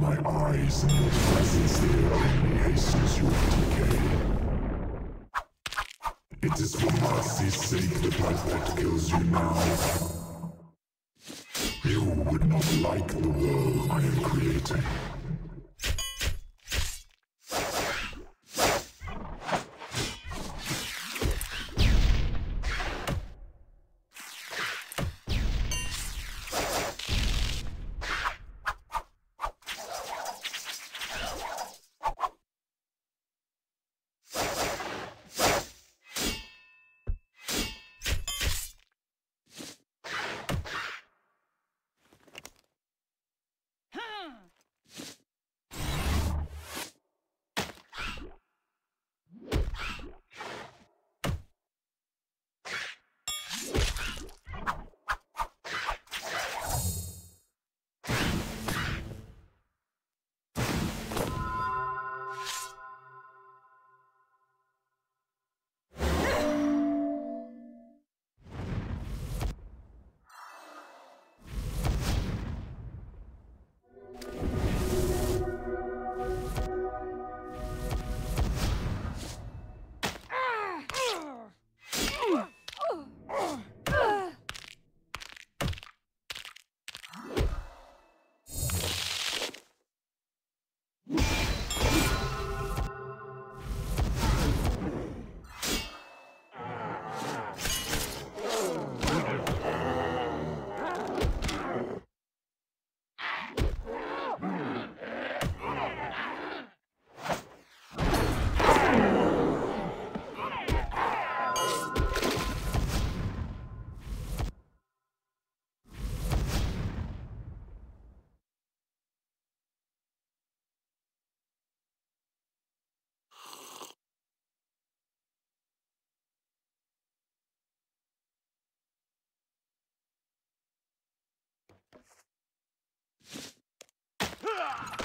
my eyes, and your presence here only hastens your decay. It is for mercy's sake that my pet kills you now. You would not like the world I am creating. Ah!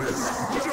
Yes.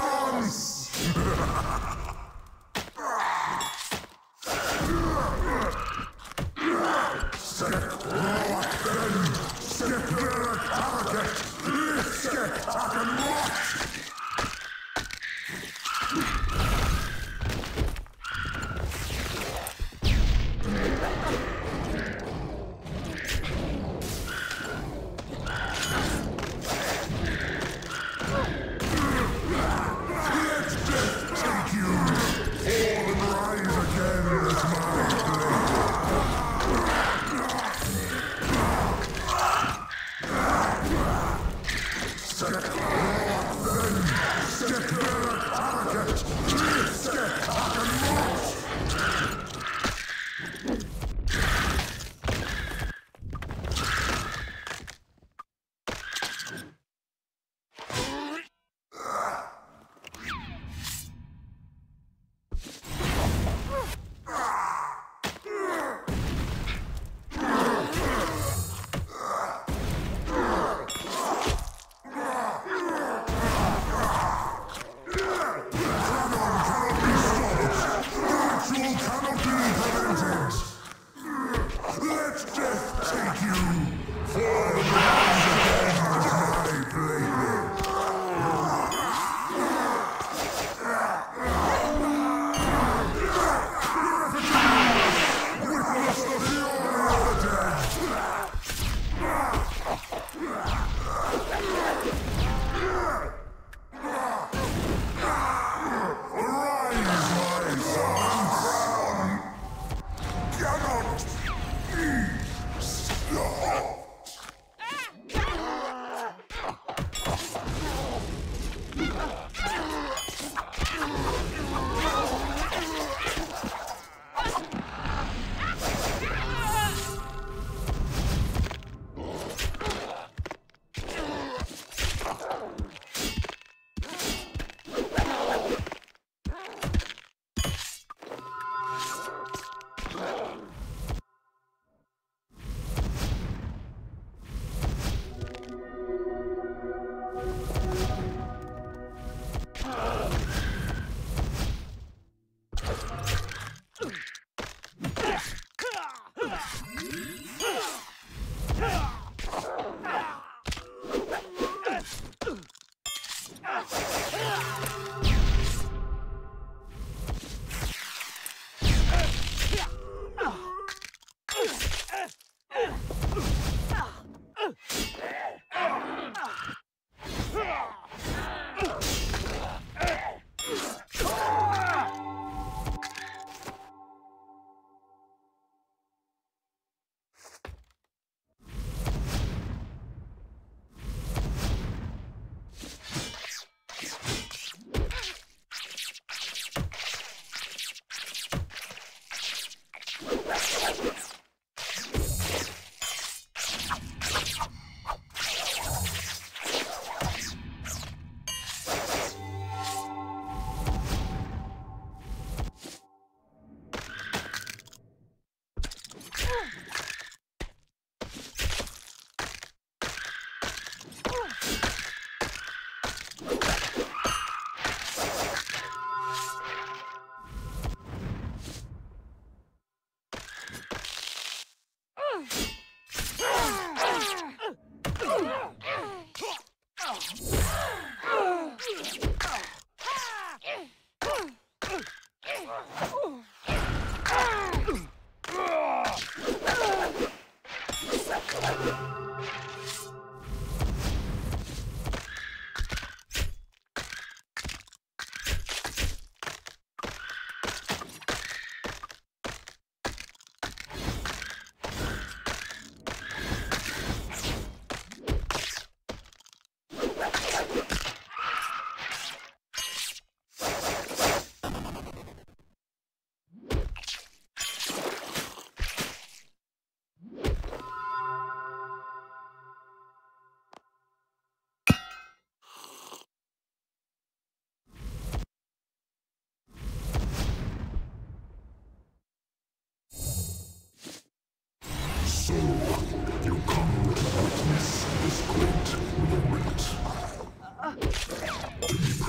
Ugh!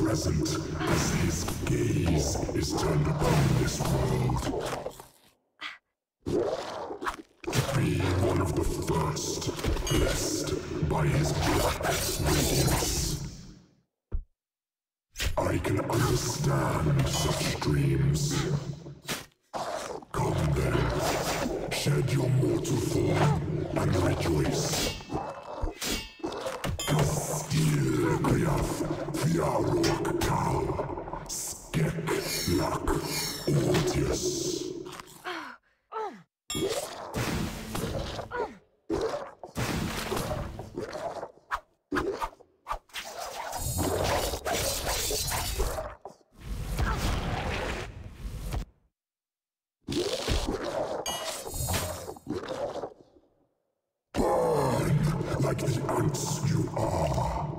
present as his gaze is turned upon this world. To be one of the first, blessed by his black radiance. I can understand such dreams. Come then, shed your mortal form and rejoice. Kastil Griaf, Fiarok like the ants you are.